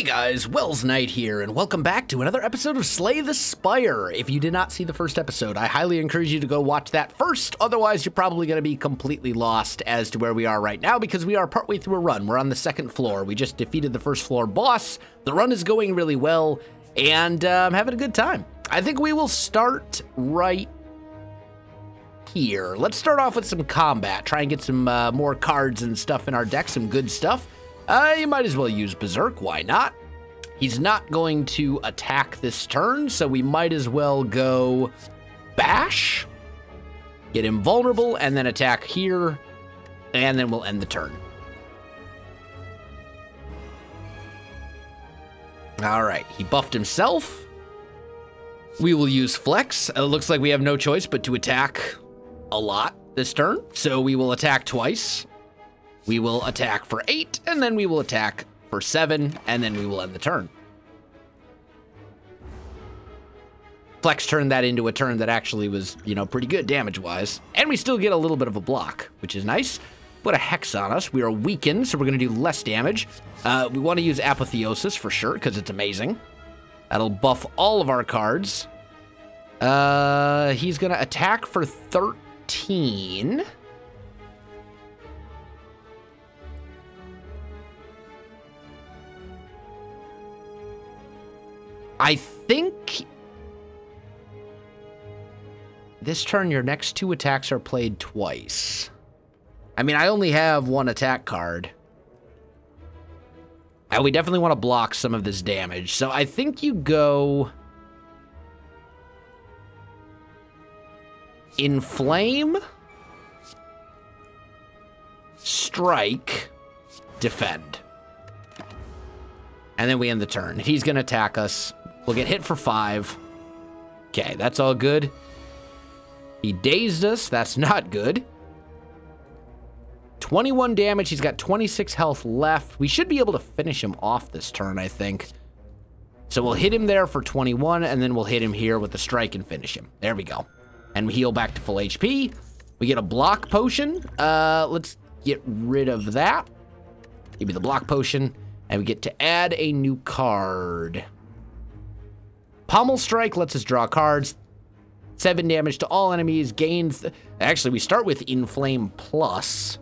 Hey guys, Welsknight here, and welcome back to another episode of Slay the Spire. If you did not see the first episode, I highly encourage you to go watch that first, otherwise you're probably going to be completely lost as to where we are right now because we are partway through a run. We're on the second floor. We just defeated the first floor boss. The run is going really well, and uh, I'm having a good time. I think we will start right here. Let's start off with some combat, try and get some uh, more cards and stuff in our deck, some good stuff. Uh, you might as well use Berserk, why not? He's not going to attack this turn, so we might as well go Bash, get him vulnerable, and then attack here, and then we'll end the turn. All right, he buffed himself. We will use Flex. It looks like we have no choice but to attack a lot this turn, so we will attack twice. We will attack for eight, and then we will attack for seven, and then we will end the turn. Flex turned that into a turn that actually was, you know, pretty good damage-wise. And we still get a little bit of a block, which is nice. Put a Hex on us. We are weakened, so we're going to do less damage. Uh, we want to use Apotheosis for sure, because it's amazing. That'll buff all of our cards. Uh, he's going to attack for 13. I think this turn your next two attacks are played twice. I mean, I only have one attack card. And we definitely want to block some of this damage. So I think you go... Inflame. Strike. Defend. And then we end the turn. He's going to attack us. We'll get hit for five. Okay, that's all good. He dazed us. That's not good. 21 damage. He's got 26 health left. We should be able to finish him off this turn, I think. So we'll hit him there for 21, and then we'll hit him here with the strike and finish him. There we go. And we heal back to full HP. We get a block potion. Uh, let's get rid of that. Give me the block potion. And we get to add a new card. Pommel Strike lets us draw cards. 7 damage to all enemies, gains... Actually, we start with Inflame Plus,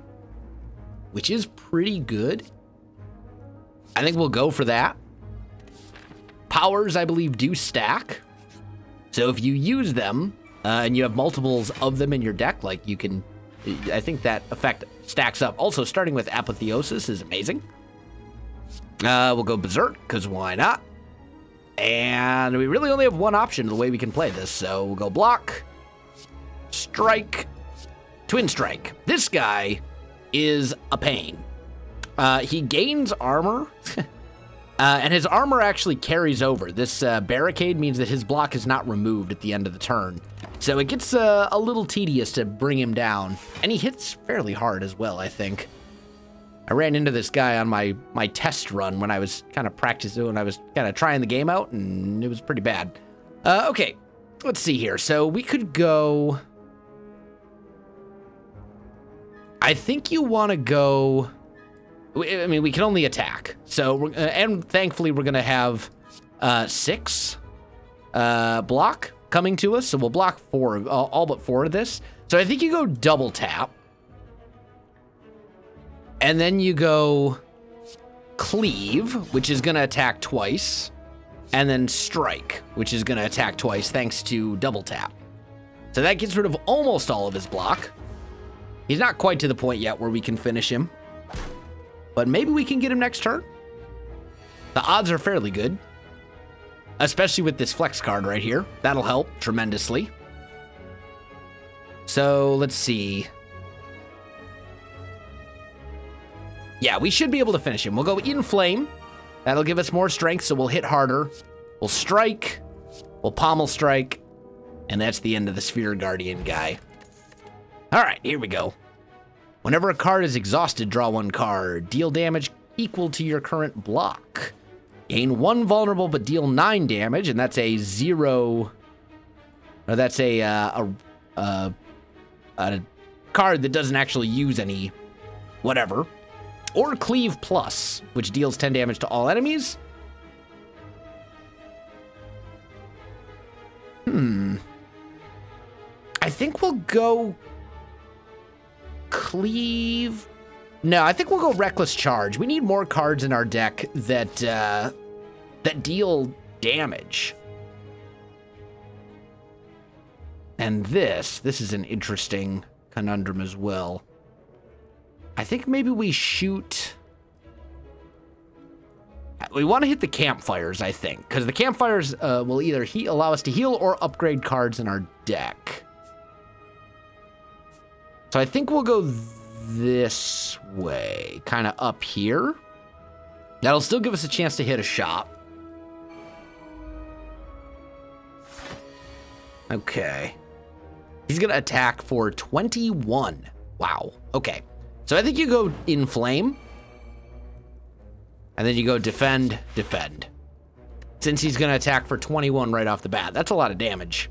which is pretty good. I think we'll go for that. Powers, I believe, do stack. So if you use them, uh, and you have multiples of them in your deck, like you can... I think that effect stacks up. Also, starting with Apotheosis is amazing. Uh, we'll go Berserk, because why not? And we really only have one option the way we can play this. So we'll go block, strike, twin strike. This guy is a pain. Uh, he gains armor, uh, and his armor actually carries over. This uh, barricade means that his block is not removed at the end of the turn. So it gets uh, a little tedious to bring him down. And he hits fairly hard as well, I think. I ran into this guy on my my test run when I was kind of practicing, when I was kind of trying the game out, and it was pretty bad. Uh, okay, let's see here. So we could go... I think you want to go... I mean, we can only attack. So, uh, and thankfully we're going to have uh, six uh, block coming to us. So we'll block four, all but four of this. So I think you go double tap. And then you go cleave, which is going to attack twice, and then strike, which is going to attack twice thanks to double tap. So that gets rid of almost all of his block. He's not quite to the point yet where we can finish him, but maybe we can get him next turn. The odds are fairly good, especially with this flex card right here. That'll help tremendously. So let's see. Yeah, we should be able to finish him. We'll go Inflame. That'll give us more strength, so we'll hit harder. We'll strike. We'll pommel strike. And that's the end of the Spheric Guardian guy. All right, here we go. Whenever a card is exhausted, draw one card. Deal damage equal to your current block. Gain one vulnerable, but deal nine damage, and that's a zero. No, that's a, uh, a, uh, a card that doesn't actually use any whatever or Cleave Plus, which deals 10 damage to all enemies. Hmm. I think we'll go Cleave. No, I think we'll go Reckless Charge. We need more cards in our deck that uh, that deal damage. And this, this is an interesting conundrum as well. I think maybe we shoot... We want to hit the campfires, I think, because the campfires uh, will either he allow us to heal or upgrade cards in our deck. So I think we'll go this way, kind of up here. That'll still give us a chance to hit a shop. Okay. He's going to attack for 21. Wow. Okay. So I think you go inflame. And then you go defend, defend. Since he's going to attack for 21 right off the bat. That's a lot of damage.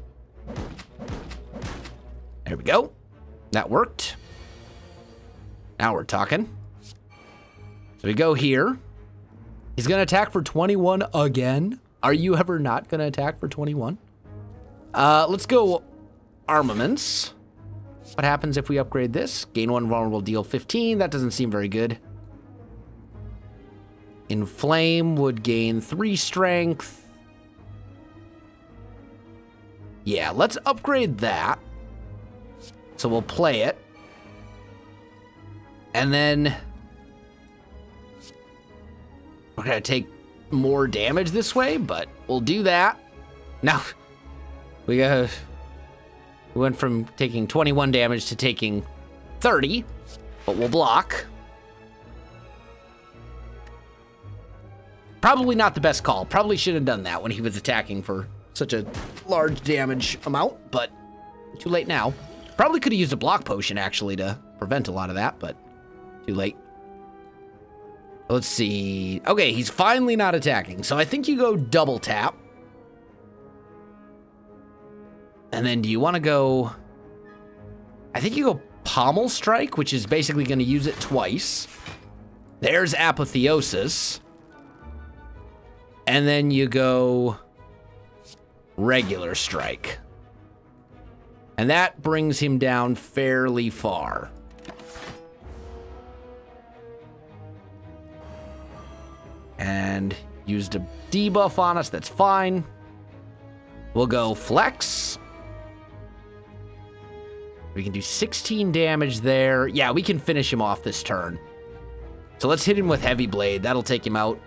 There we go. That worked. Now we're talking. So we go here. He's going to attack for 21 again. Are you ever not going to attack for 21? Uh, let's go armaments. What happens if we upgrade this? Gain one vulnerable, deal 15. That doesn't seem very good. Inflame would gain three strength. Yeah, let's upgrade that. So we'll play it. And then we're to take more damage this way, but we'll do that. Now, we got we went from taking 21 damage to taking 30, but we'll block. Probably not the best call. Probably should have done that when he was attacking for such a large damage amount, but too late now. Probably could have used a block potion, actually, to prevent a lot of that, but too late. Let's see. Okay, he's finally not attacking, so I think you go double tap. And then do you want to go... I think you go Pommel Strike, which is basically going to use it twice. There's Apotheosis. And then you go Regular Strike. And that brings him down fairly far. And used a debuff on us, that's fine. We'll go Flex. We can do 16 damage there. Yeah, we can finish him off this turn. So let's hit him with Heavy Blade. That'll take him out.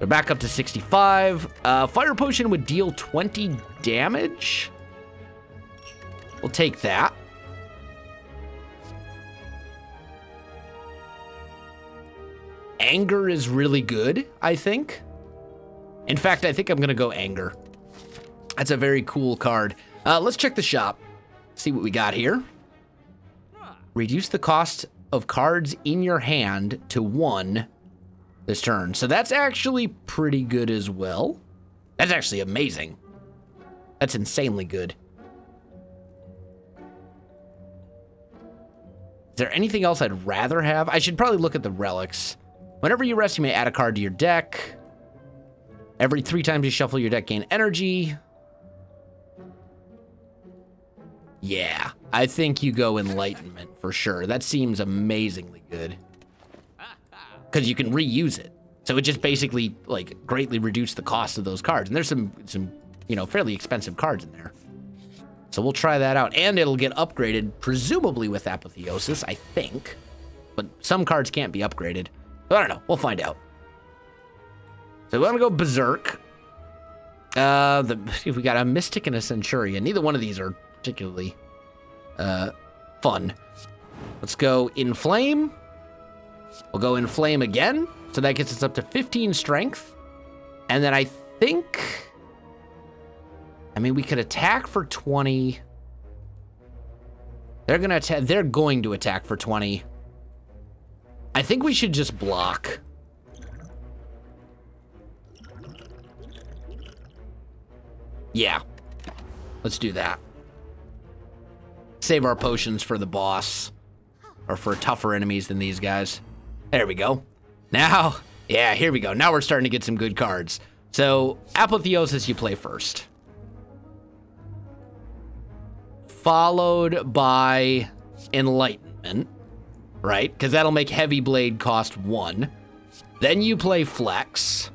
We're back up to 65. Uh, Fire Potion would deal 20 damage. We'll take that. Anger is really good, I think. In fact, I think I'm going to go Anger. That's a very cool card. Uh, let's check the shop. See what we got here. Reduce the cost of cards in your hand to one this turn. So that's actually pretty good as well. That's actually amazing. That's insanely good. Is there anything else I'd rather have? I should probably look at the relics. Whenever you rest, you may add a card to your deck. Every three times you shuffle your deck, gain energy. Yeah, I think you go Enlightenment for sure. That seems amazingly good. Because you can reuse it. So it just basically, like, greatly reduced the cost of those cards. And there's some, some, you know, fairly expensive cards in there. So we'll try that out. And it'll get upgraded, presumably with Apotheosis, I think. But some cards can't be upgraded. I don't know. We'll find out. So we want to go Berserk. Uh, the, we got a Mystic and a Centurion. Neither one of these are particularly uh, fun. Let's go Inflame. We'll go Inflame again. So that gets us up to 15 strength. And then I think... I mean, we could attack for 20. They're gonna attack. They're going to attack for 20. I think we should just block. Yeah. Let's do that. Save our potions for the boss. Or for tougher enemies than these guys. There we go. Now, yeah, here we go. Now we're starting to get some good cards. So, Apotheosis you play first. followed by Enlightenment, right? Because that'll make Heavy Blade cost one. Then you play Flex.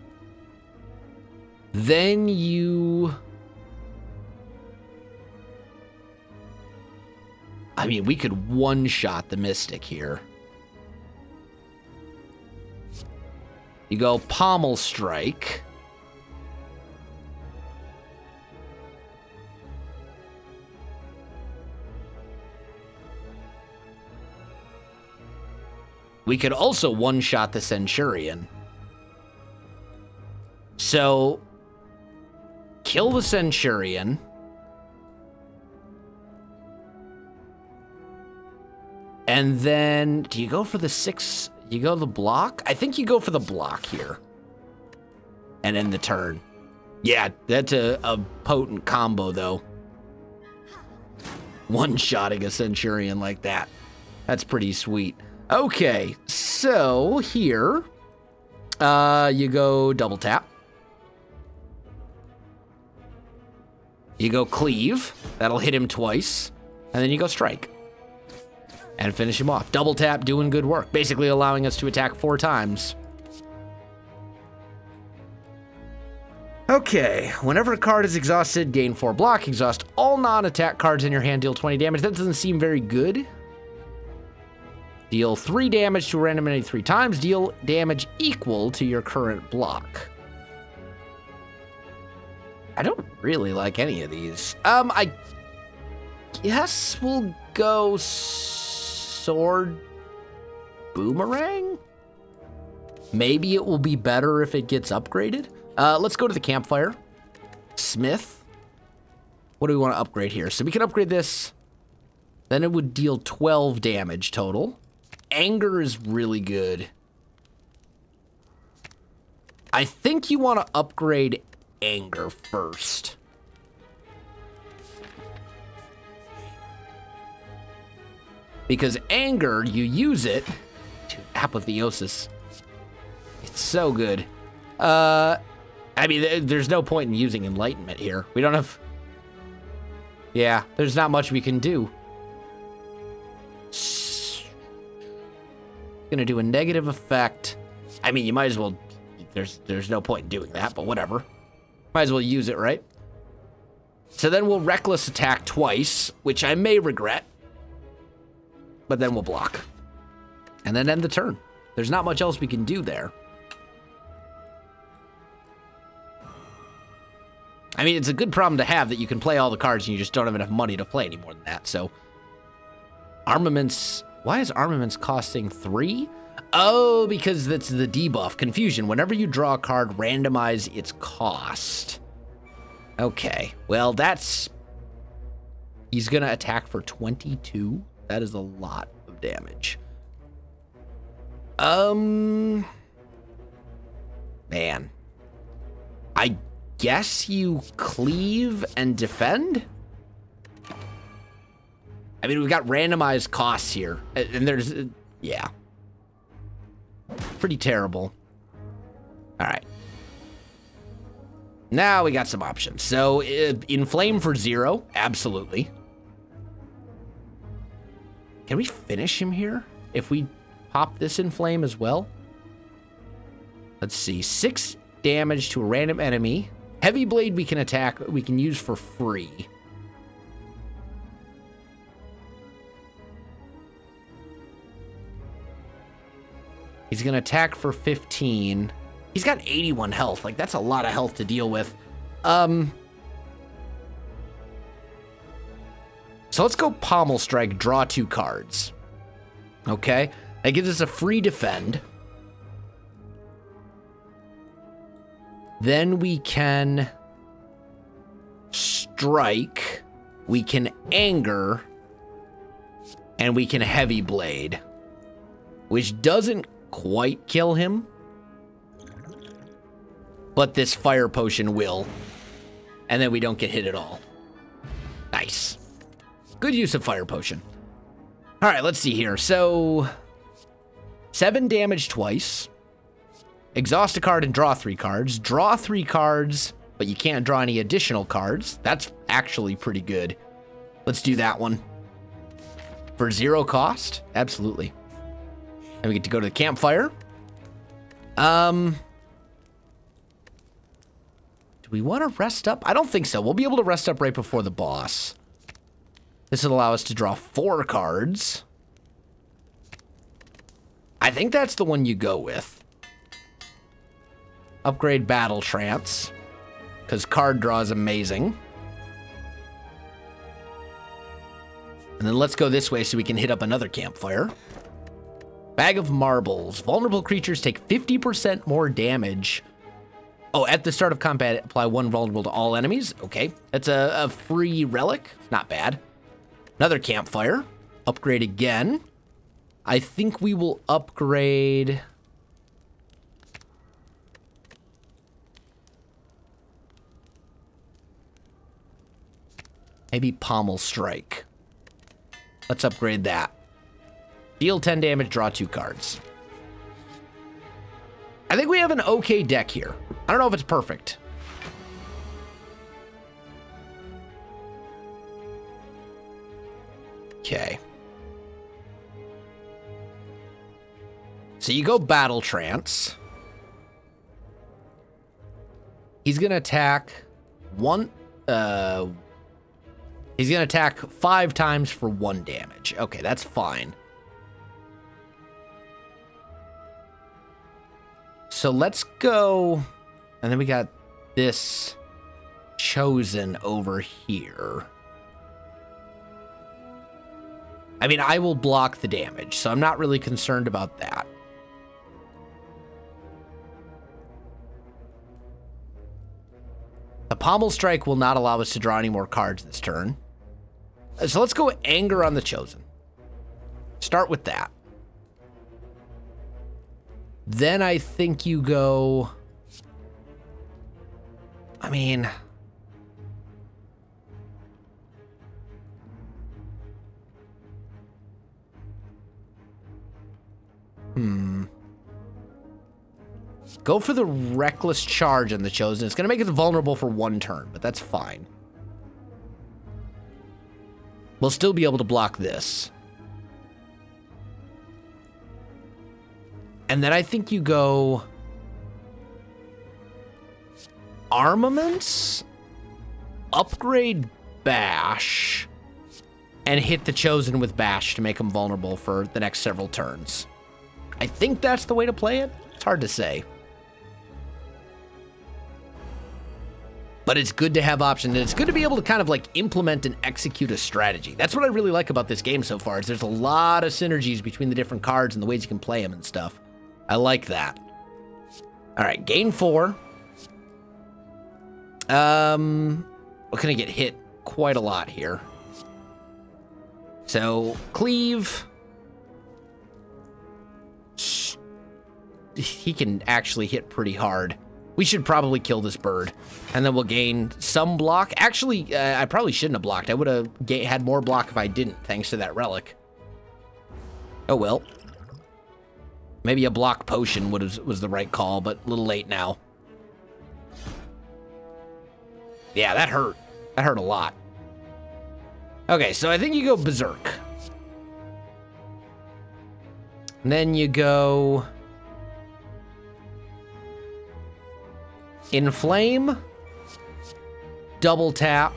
Then you... I mean, we could one-shot the Mystic here. You go Pommel Strike. We could also one-shot the Centurion. So, kill the Centurion. And then, do you go for the six? You go the block? I think you go for the block here. And end the turn. Yeah, that's a, a potent combo, though. One-shotting a Centurion like that. That's pretty sweet. Okay, so here, uh, you go double tap. You go cleave. That'll hit him twice. And then you go strike. And finish him off. Double tap, doing good work. Basically allowing us to attack four times. Okay, whenever a card is exhausted, gain four block. Exhaust all non-attack cards in your hand, deal 20 damage. That doesn't seem very good. Deal 3 damage to a random enemy 3 times. Deal damage equal to your current block. I don't really like any of these. Um, I guess we'll go Sword Boomerang? Maybe it will be better if it gets upgraded. Uh, let's go to the campfire. Smith. What do we want to upgrade here? So we can upgrade this. Then it would deal 12 damage total. Anger is really good. I think you want to upgrade Anger first. Because Anger, you use it... to Apotheosis. It's so good. Uh, I mean, there's no point in using Enlightenment here. We don't have... Yeah, there's not much we can do. Gonna do a negative effect. I mean, you might as well... There's, there's no point in doing that, but whatever. Might as well use it, right? So then we'll Reckless attack twice, which I may regret. But then we'll block. And then end the turn. There's not much else we can do there. I mean, it's a good problem to have that you can play all the cards and you just don't have enough money to play any more than that, so... Armaments why is armaments costing three? Oh, because that's the debuff. Confusion. Whenever you draw a card, randomize its cost. Okay. Well, that's... He's going to attack for 22. That is a lot of damage. Um... Man. I guess you cleave and defend? I mean, we've got randomized costs here. And there's... Uh, yeah. Pretty terrible. All right. Now we got some options. So, uh, inflame for zero. Absolutely. Can we finish him here? If we pop this Inflame as well? Let's see. Six damage to a random enemy. Heavy blade we can attack, we can use for free. He's going to attack for 15. He's got 81 health. Like, that's a lot of health to deal with. Um... So let's go Pommel Strike, draw two cards. Okay? That gives us a free defend. Then we can strike. We can anger. And we can heavy blade. Which doesn't quite kill him. But this fire potion will. And then we don't get hit at all. Nice. Good use of fire potion. All right, let's see here. So, seven damage twice. Exhaust a card and draw three cards. Draw three cards, but you can't draw any additional cards. That's actually pretty good. Let's do that one. For zero cost? Absolutely. And we get to go to the campfire. Um, do we want to rest up? I don't think so. We'll be able to rest up right before the boss. This will allow us to draw four cards. I think that's the one you go with. Upgrade Battle Trance. Because card draw is amazing. And then let's go this way so we can hit up another campfire. Bag of Marbles. Vulnerable creatures take 50% more damage. Oh, at the start of combat, apply one vulnerable to all enemies. Okay, that's a, a free relic. Not bad. Another campfire. Upgrade again. I think we will upgrade... Maybe Pommel Strike. Let's upgrade that. Deal 10 damage, draw two cards. I think we have an okay deck here. I don't know if it's perfect. Okay. So you go Battle Trance. He's to attack one... Uh, he's to attack five times for one damage. Okay, that's fine. So let's go... And then we got this chosen over here. I mean, I will block the damage, so I'm not really concerned about that. The Pommel Strike will not allow us to draw any more cards this turn. So let's go Anger on the Chosen. Start with that. Then I think you go... I mean... Hmm. Go for the Reckless Charge on the Chosen. It's going to make us vulnerable for one turn, but that's fine. We'll still be able to block this. And then I think you go... Armaments? Upgrade Bash. And hit the Chosen with Bash to make them vulnerable for the next several turns. I think that's the way to play it. It's hard to say. But it's good to have options, and it's good to be able to kind of like implement and execute a strategy. That's what I really like about this game so far, is there's a lot of synergies between the different cards and the ways you can play them and stuff. I like that. All right, gain four. Um, we're gonna get hit quite a lot here. So, cleave. He can actually hit pretty hard. We should probably kill this bird, and then we'll gain some block. Actually, uh, I probably shouldn't have blocked. I would have had more block if I didn't, thanks to that relic. Oh well. Maybe a block potion was, was the right call, but a little late now. Yeah, that hurt. That hurt a lot. Okay, so I think you go Berserk. And then you go... Inflame. Double tap.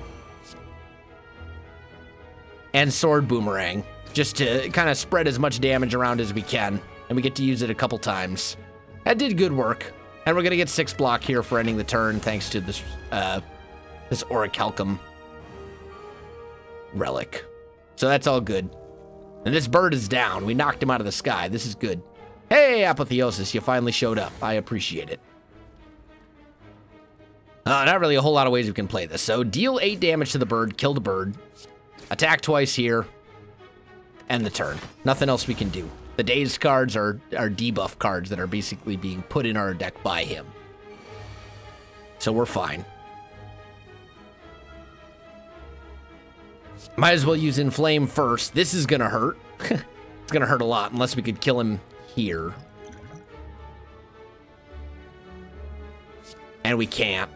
And Sword Boomerang. Just to kind of spread as much damage around as we can and we get to use it a couple times. That did good work. And we're gonna get six block here for ending the turn thanks to this uh, this Orichalcum relic. So that's all good. And this bird is down. We knocked him out of the sky. This is good. Hey, Apotheosis, you finally showed up. I appreciate it. Uh, not really a whole lot of ways we can play this. So deal 8 damage to the bird, kill the bird, attack twice here, end the turn. Nothing else we can do. The dazed cards are, are debuff cards that are basically being put in our deck by him. So we're fine. Might as well use Inflame first. This is gonna hurt. it's gonna hurt a lot unless we could kill him here. And we can't.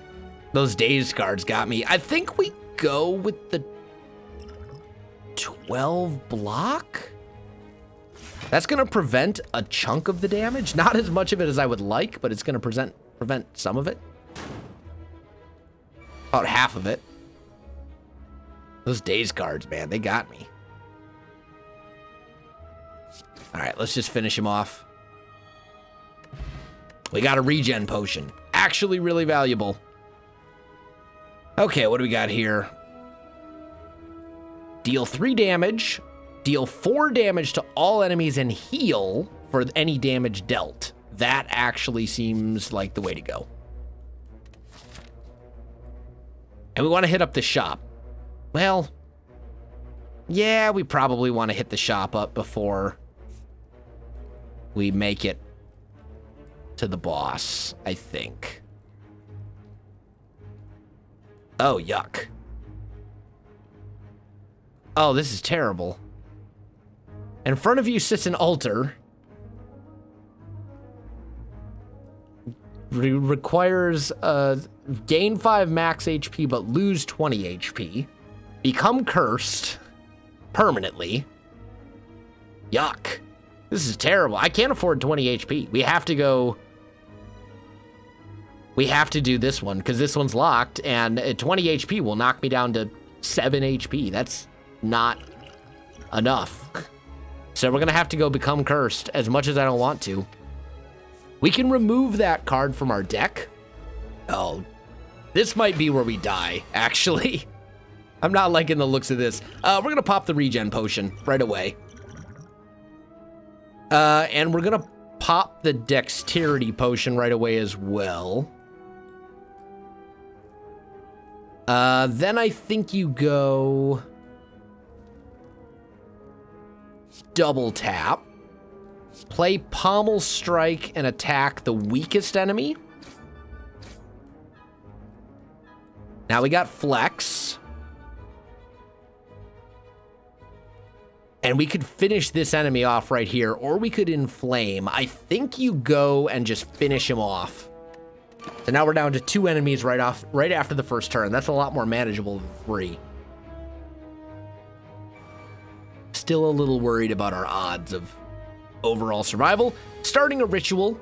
Those dazed cards got me. I think we go with the... 12 block? That's to prevent a chunk of the damage. Not as much of it as I would like, but it's to present, prevent some of it. About half of it. Those dazed cards, man, they got me. All right, let's just finish him off. We got a regen potion. Actually really valuable. Okay, what do we got here? Deal three damage, deal four damage to all enemies, and heal for any damage dealt. That actually seems like the way to go. And we want to hit up the shop. Well, yeah, we probably want to hit the shop up before we make it to the boss, I think. Oh, yuck. Oh, this is terrible. In front of you sits an altar. Re requires uh, gain 5 max HP but lose 20 HP. Become cursed permanently. Yuck. This is terrible. I can't afford 20 HP. We have to go we have to do this one because this one's locked and uh, 20 HP will knock me down to 7 HP. That's not enough. So we're going to have to go become cursed as much as I don't want to. We can remove that card from our deck. Oh, this might be where we die, actually. I'm not liking the looks of this. Uh, we're to pop the regen potion right away. Uh, and we're to pop the dexterity potion right away as well. Uh, then I think you go double tap, play pommel strike and attack the weakest enemy. Now we got flex. And we could finish this enemy off right here, or we could inflame. I think you go and just finish him off. So now we're down to two enemies right off, right after the first turn. That's a lot more manageable than three. Still a little worried about our odds of overall survival. Starting a ritual,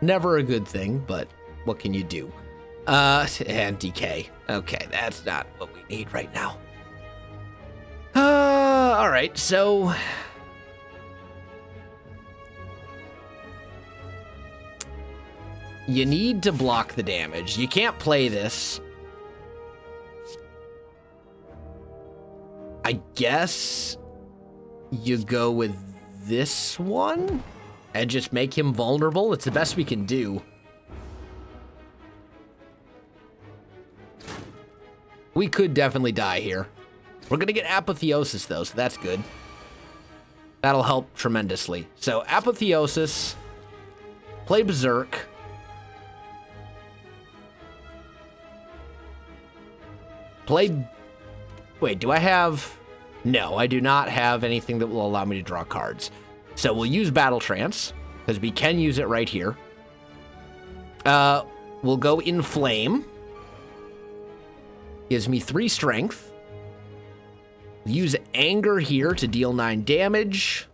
never a good thing, but what can you do? Uh, and decay. Okay, that's not what we need right now. Uh, Uh, all right, so You need to block the damage. You can't play this. I guess you go with this one and just make him vulnerable. It's the best we can do. We could definitely die here. We're going to get apotheosis, though, so that's good. That'll help tremendously. So, apotheosis, play Berserk. Play... Wait, do I have... No, I do not have anything that will allow me to draw cards. So we'll use Battle Trance, because we can use it right here. Uh, we'll go Inflame. Gives me three strength. Use Anger here to deal nine damage.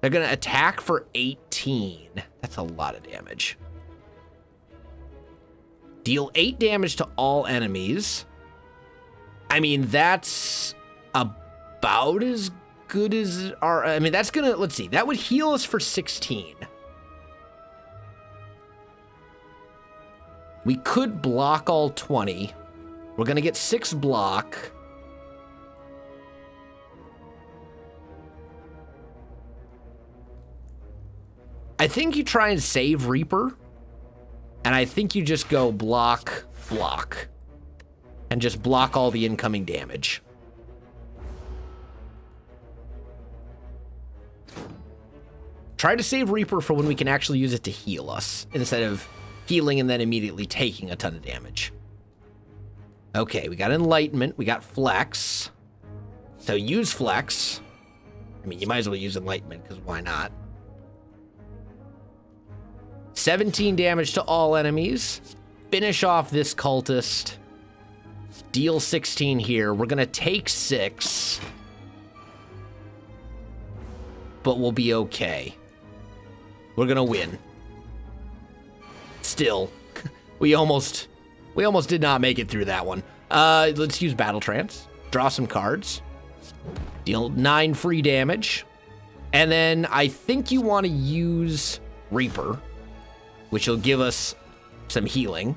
They're to attack for 18. That's a lot of damage. Deal 8 damage to all enemies. I mean, that's about as good as our... I mean, that's gonna... Let's see. That would heal us for 16. We could block all 20. We're gonna get 6 block. I think you try and save Reaper. And I think you just go block, block and just block all the incoming damage. Try to save Reaper for when we can actually use it to heal us, instead of healing and then immediately taking a ton of damage. Okay, we got Enlightenment, we got Flex. So use Flex. I mean, you might as well use Enlightenment, because why not? 17 damage to all enemies. Finish off this cultist deal 16 here. We're going to take six. but we'll be okay. We're gonna win. Still, we almost, we almost did not make it through that one. Uh, let's use Battle Trance. Draw some cards. Deal nine free damage. And then I think you want to use Reaper, which will give us some healing.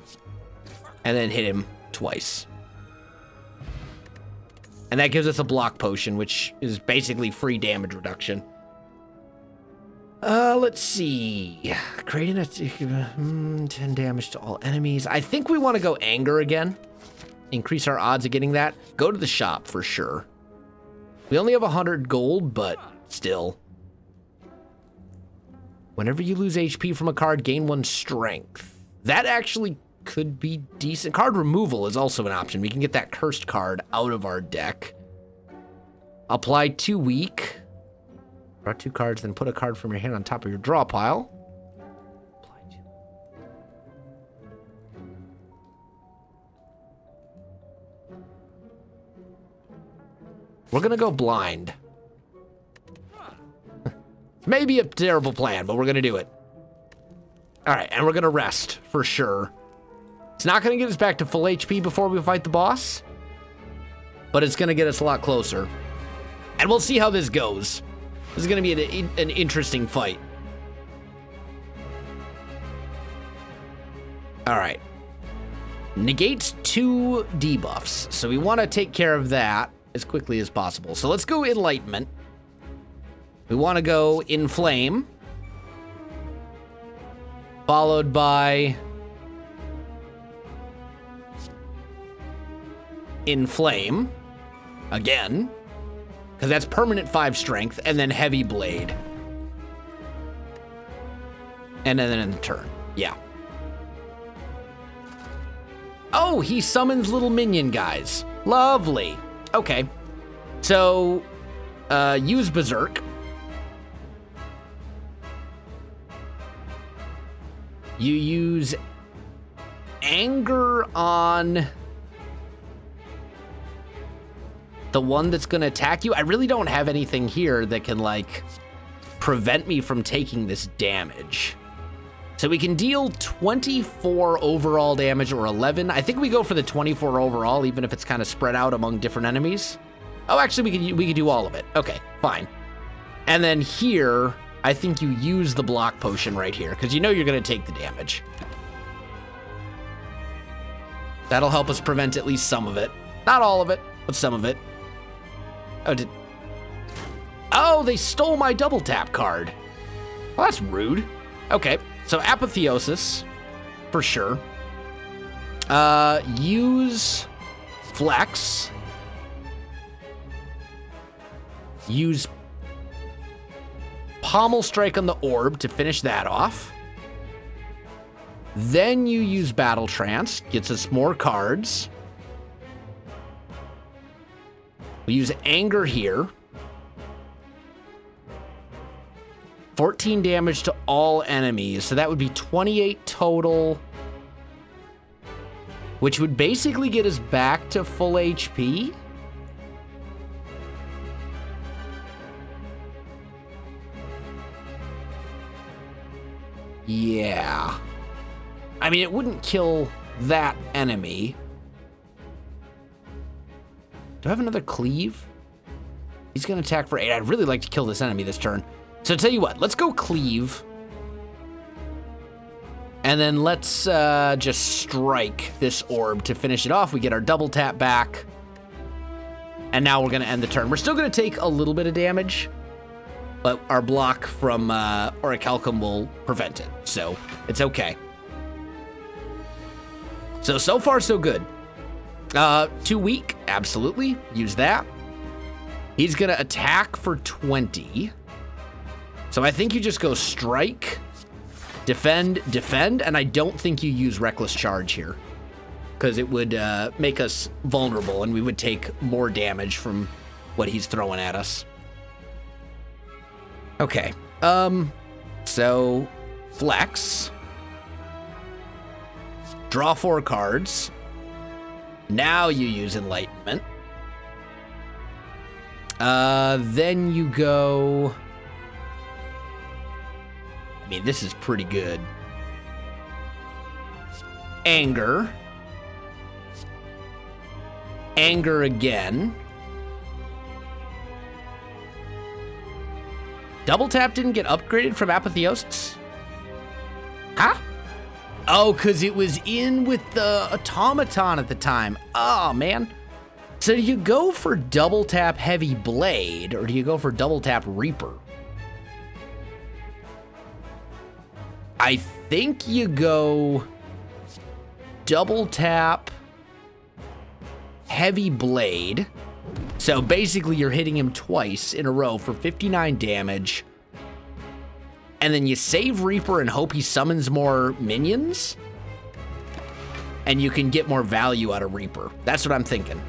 And then hit him twice. And that gives us a block potion, which is basically free damage reduction. Uh, let's see. Creating a mm, 10 damage to all enemies. I think we want to go anger again. Increase our odds of getting that. Go to the shop for sure. We only have 100 gold, but still. Whenever you lose HP from a card, gain one strength. That actually could be decent. Card removal is also an option. We can get that cursed card out of our deck. Apply two weak. Draw two cards, then put a card from your hand on top of your draw pile. We're gonna go blind. Maybe a terrible plan, but we're gonna do it. All right, and we're gonna rest for sure. It's not gonna get us back to full HP before we fight the boss, but it's gonna get us a lot closer. And we'll see how this goes. This is to be an, an interesting fight. All right. Negates two debuffs. So we want to take care of that as quickly as possible. So let's go Enlightenment. We want to go Inflame. Followed by... Inflame. Again. Because that's permanent 5 strength, and then heavy blade. And then in the turn. Yeah. Oh, he summons little minion guys. Lovely. Okay. So, uh, use Berserk. You use Anger on the one that's going to attack you. I really don't have anything here that can, like, prevent me from taking this damage. So we can deal 24 overall damage or 11. I think we go for the 24 overall, even if it's kind of spread out among different enemies. Oh, actually, we could, we could do all of it. Okay, fine. And then here, I think you use the block potion right here, because you know you're going to take the damage. That'll help us prevent at least some of it. Not all of it, but some of it. Oh, did... Oh, they stole my double tap card. Well, that's rude. Okay, so Apotheosis, for sure. Uh, use Flex. Use Pommel Strike on the Orb to finish that off. Then you use Battle Trance, gets us more cards. We use Anger here. 14 damage to all enemies, so that would be 28 total. Which would basically get us back to full HP. Yeah. I mean, it wouldn't kill that enemy. Do I have another cleave? He's gonna attack for eight. I'd really like to kill this enemy this turn. So tell you what, let's go cleave. And then let's uh, just strike this orb to finish it off. We get our double tap back. And now we're gonna end the turn. We're still gonna take a little bit of damage, but our block from uh, Orichalcum will prevent it. So it's okay. So, so far so good. Uh, too weak, absolutely. Use that. He's gonna attack for 20. So I think you just go strike, defend, defend, and I don't think you use reckless charge here. Because it would uh, make us vulnerable and we would take more damage from what he's throwing at us. Okay. Um, so flex. Draw four cards. Now you use Enlightenment. Uh, then you go I mean, this is pretty good. Anger. Anger again. Double tap didn't get upgraded from apotheosis? Huh? Oh, because it was in with the automaton at the time. Oh, man. So do you go for double tap heavy blade or do you go for double tap reaper? I think you go double tap heavy blade. So basically you're hitting him twice in a row for 59 damage. And then you save Reaper and hope he summons more minions. And you can get more value out of Reaper. That's what I'm thinking.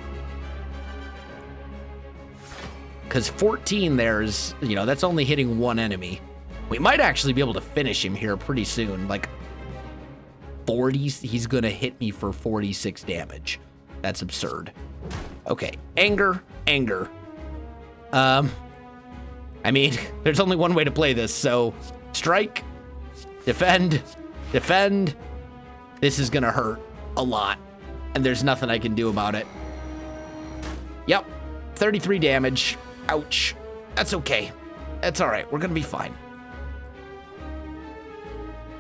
Because 14 there's, you know, that's only hitting one enemy. We might actually be able to finish him here pretty soon. Like 40, he's going to hit me for 46 damage. That's absurd. Okay, anger, anger. Um, I mean, there's only one way to play this, so strike, defend, defend. This is gonna hurt a lot, and there's nothing I can do about it. Yep, 33 damage. Ouch. That's okay. That's all right. We're gonna be fine.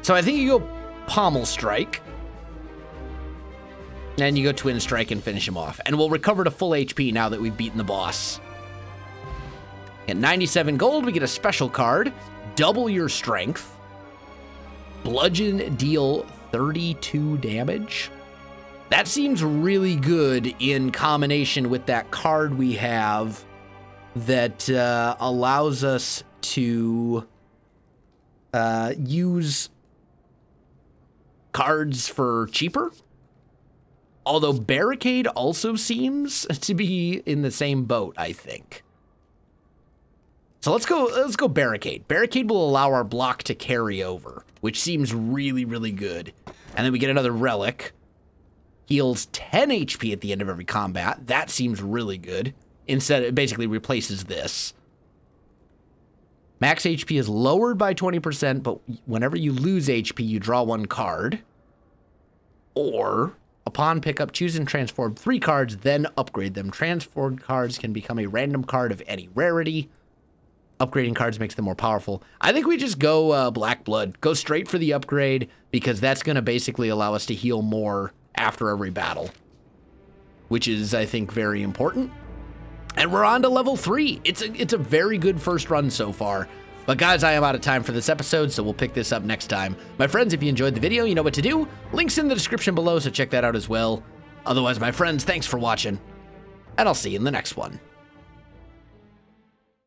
So I think you go pommel strike. And you go Twin Strike and finish him off. And we'll recover to full HP now that we've beaten the boss. At 97 gold, we get a special card. Double your strength. Bludgeon deal 32 damage. That seems really good in combination with that card we have that uh, allows us to uh, use cards for cheaper. Although Barricade also seems to be in the same boat, I think. So let's go let's go Barricade. Barricade will allow our block to carry over, which seems really, really good. And then we get another Relic. Heals 10 HP at the end of every combat. That seems really good. Instead, it basically replaces this. Max HP is lowered by 20%, but whenever you lose HP, you draw one card. Or Upon pickup, choose and transform three cards, then upgrade them. Transformed cards can become a random card of any rarity. Upgrading cards makes them more powerful. I think we just go uh, Black Blood. Go straight for the upgrade because that's going to basically allow us to heal more after every battle, which is, I think, very important. And we're on to level three. It's a, it's a very good first run so far. But guys, I am out of time for this episode, so we'll pick this up next time. My friends, if you enjoyed the video, you know what to do. Links in the description below, so check that out as well. Otherwise, my friends, thanks for watching, and I'll see you in the next one.